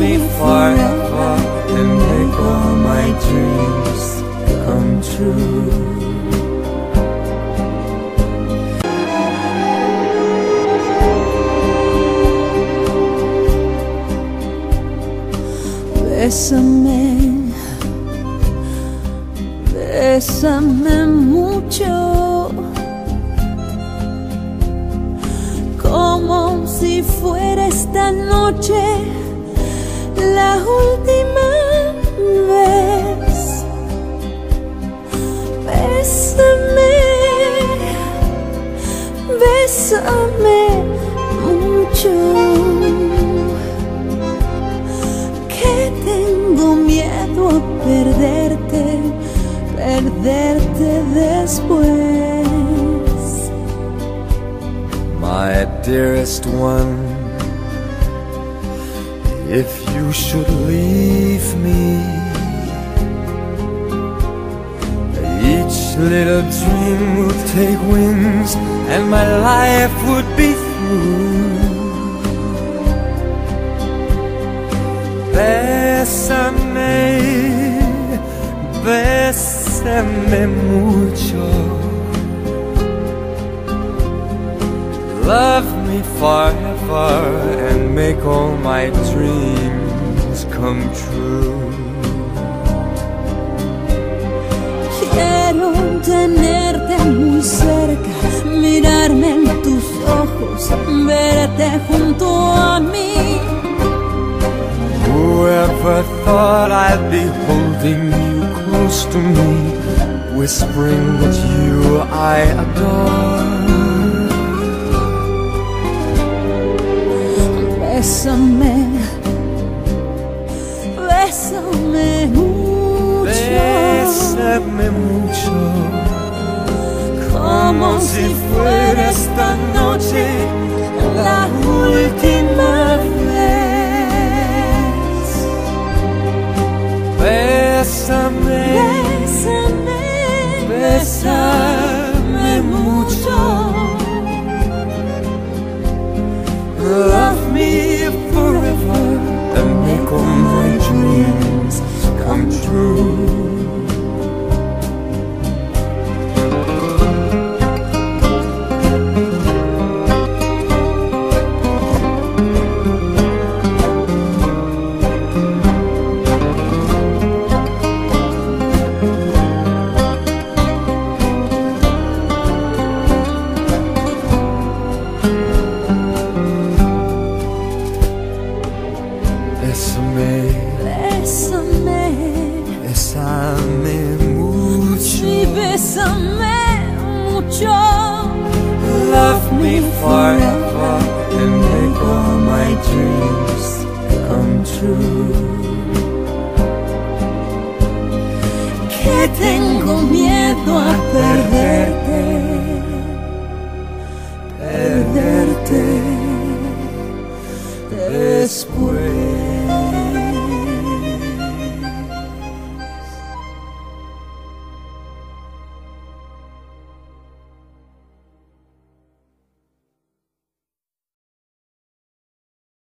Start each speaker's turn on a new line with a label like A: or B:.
A: me forever and make all my dreams come true.
B: Bésame, bésame mucho, como si fuera esta noche la última vez. Bésame, bésame mucho. que tengo miedo a perderte, perderte después.
A: My dearest one, if you should leave me, each little dream would take wings and my life would be through. Bésame, bésame mucho. Love me forever and make all my dreams come true.
B: Quiero tenerte muy cerca, mirarme en tus ojos, verte junto a mí.
A: Whoever thought I'd be holding you close to me, whispering that you I adore.
B: Bésame, bésame mucho.
A: Bésame mucho,
B: como si fuera esta noche
A: 梦 forever and make all my dreams come true.
B: Que tengo miedo a perderte,